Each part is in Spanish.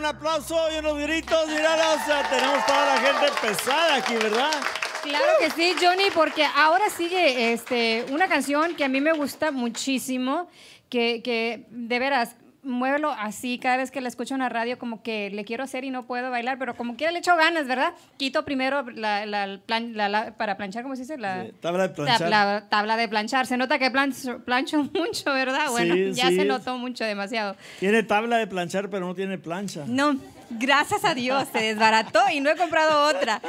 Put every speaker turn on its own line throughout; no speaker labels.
un aplauso y unos gritos, míralos. Tenemos toda la gente pesada aquí, ¿verdad?
Claro que sí, Johnny, porque ahora sigue este, una canción que a mí me gusta muchísimo, que, que de veras, muévelo así cada vez que la escucho en la radio, como que le quiero hacer y no puedo bailar, pero como quiera le echo ganas, ¿verdad? Quito primero la, la plan- la- la- para planchar, ¿cómo se dice? La,
Sí, tabla de planchar.
La, tabla de planchar. Se nota que plancho, plancho mucho, ¿verdad? Bueno,
Sí,
ya
sí.
se notó mucho, demasiado.
Tiene tabla de planchar, pero no tiene plancha.
No, gracias a Dios, se desbarató y no he comprado otra.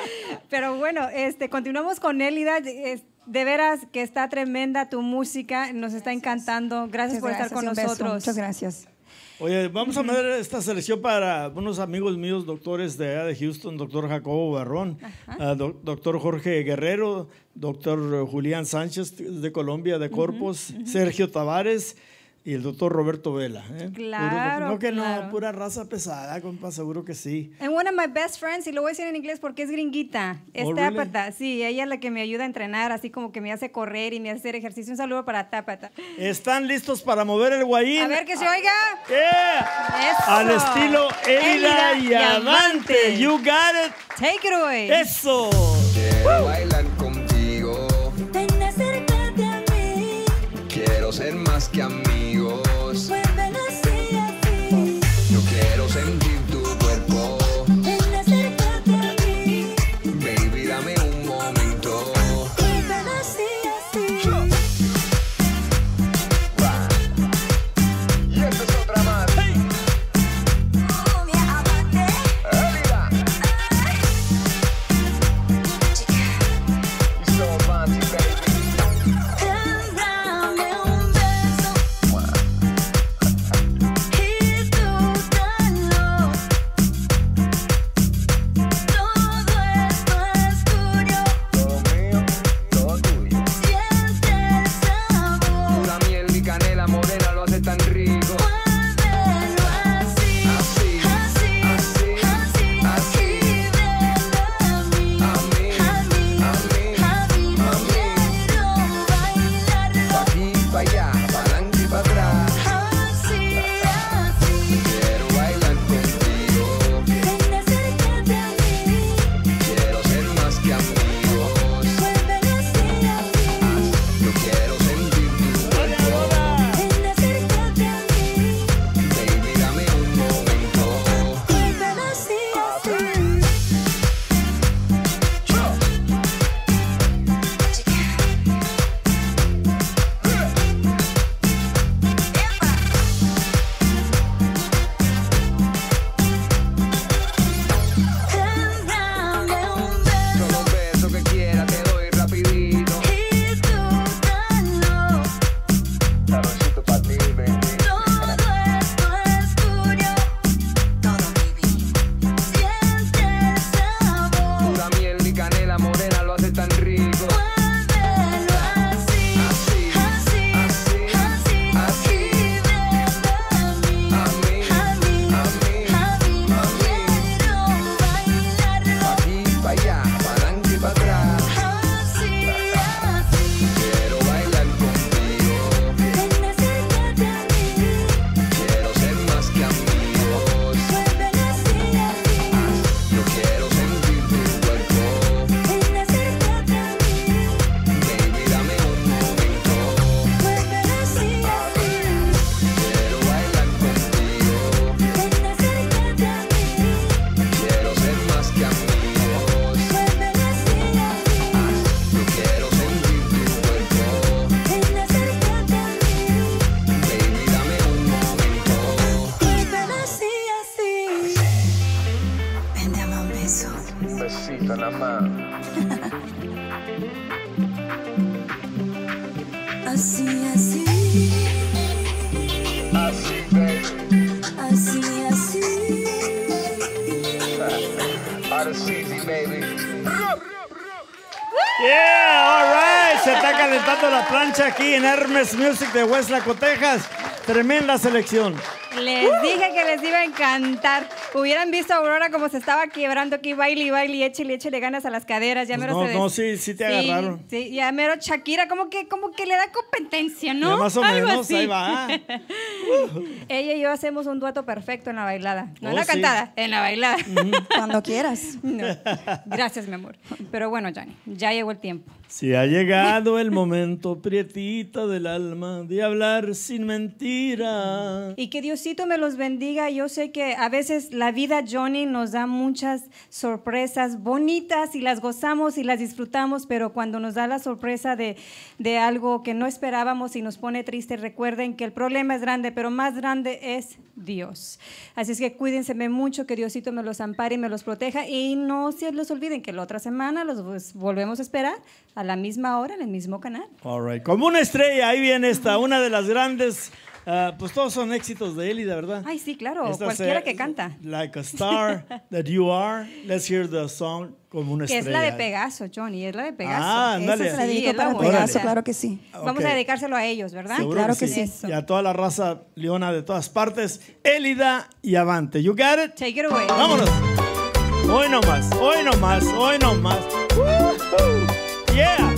Pero bueno, este, continuamos con Elida. De veras que está tremenda tu música, nos está encantando. Gracias por estar con nosotros.
Muchas gracias.
Oye, vamos a ver esta selección para unos amigos míos, doctores de allá de Houston, doctor Jacobo Barrón, ah, doc- doctor Jorge Guerrero, doctor Julián Sánchez de Colombia, de Corpus, Sergio Tavares y el doctor Roberto Vela. ¿eh? Puro-
Claro,
no que
claro.
no, pura raza pesada, compa, seguro que sí.
And one of my best friends, y lo voy a decir en inglés porque es gringuita, es
Oh, really?
Tápata. Sí, ella es la que me ayuda a entrenar, así como que me hace correr y me hace hacer ejercicio. Un saludo para Tápata.
¿Están listos para mover el guayín?
A ver que se oiga.
Yeah.
Eso.
Al estilo Elida Diamante.
Diamante.
You got it.
Take it away.
Eso.
Quiero ser más que amigos.
Así, así, Así,
baby.
así,
así. Ahora sí, sí, baby.
Yeah, all right. Se está calentando la plancha aquí en Hermes Music de West Laco, Texas. Tremenda selección.
Les dije que les iba a encantar. Hubieran visto a Aurora como se estaba quebrando aquí, baile y baile, y échale, échale ganas a las caderas. Ya
Pues
mero
no,
se des-
no, sí, sí te agarraron.
Sí, ya mero Shakira, como que, como que le da competencia,
Ya
¿no?
más o
Algo
menos,
así.
ahí va.
Ella y yo hacemos un dueto perfecto en la bailada. No en
Oh,
la
sí.
cantada, en la bailada.
Cuando quieras.
No. Gracias, mi amor. Pero bueno, Johnny, ya llegó el tiempo.
Si ha llegado el momento, prietita del alma, de hablar sin mentira.
Y que Diosito me los bendiga. Yo sé que a veces la vida, Johnny, nos da muchas sorpresas bonitas y las gozamos y las disfrutamos, pero cuando nos da la sorpresa de, de algo que no esperábamos y nos pone triste, recuerden que el problema es grande, pero más grande es Dios. Así es que cuídense mucho, que Diosito me los ampare y me los proteja y no se les olviden que la otra semana los volvemos a esperar a la misma hora en el mismo canal.
All right. Como una estrella, ahí viene esta, una de las grandes. Ah, pues todos son éxitos de Elida, ¿verdad?
Ay, sí, claro,
Esta
cualquiera
se-
que canta.
Like a star that you are. Let's hear the song como una
Que es
estrella.
la de Pegaso, Johnny, es la de Pegaso.
Ah,
Esa
ándale.
se la
Sí,
dedico
es la
para. Pegaso,
Órale.
claro que sí.
Vamos
Ok.
a dedicárselo a ellos, ¿verdad?
Seguro
claro que sí.
Eso.
Y a toda la raza leona de todas partes. Elida y Avante. You got it?
Take it away.
Vámonos. Hoy no más, hoy no más, hoy no más. Woohoo. Yeah.